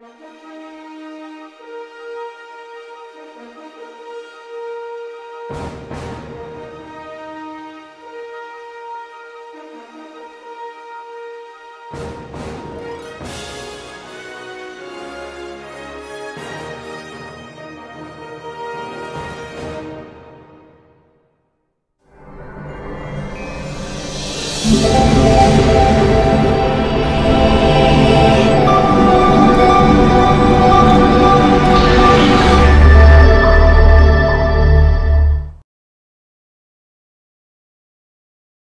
you.